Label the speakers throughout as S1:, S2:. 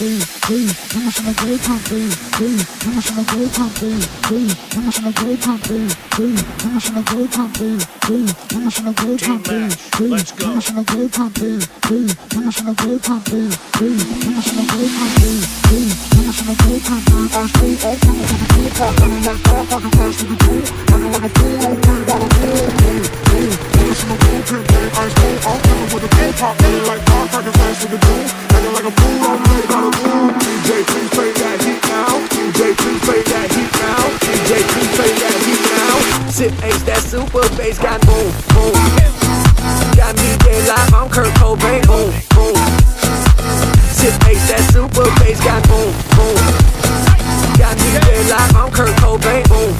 S1: please, please, I shall go. pump, please, please, when I shall go pump, please, please, when I shall go pump, please, please, when it. We play that beat now. Sip Ace, that super bass got boom, boom. Got me dead live, I'm Kurt Cobain, boom, boom. Sip Ace, that super bass got boom, boom. Got
S2: me
S1: dead live, I'm Kurt Cobain, boom.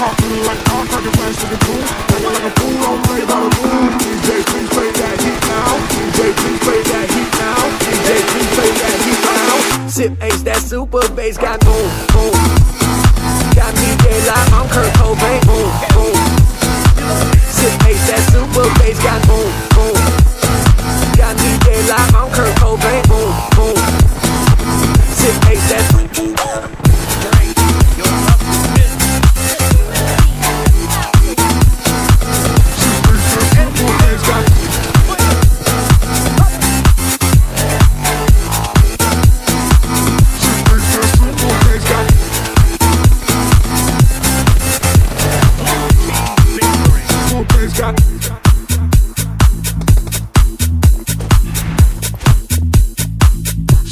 S1: Talk like I heard the rest of cool. Like like a fool, don't worry a fool. DJ, please play that heat now. DJ, please play that heat now. DJ, please play that heat now. Sip Ace, that super bass got boom, boom.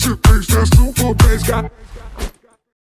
S1: Chip bass, that super bass got.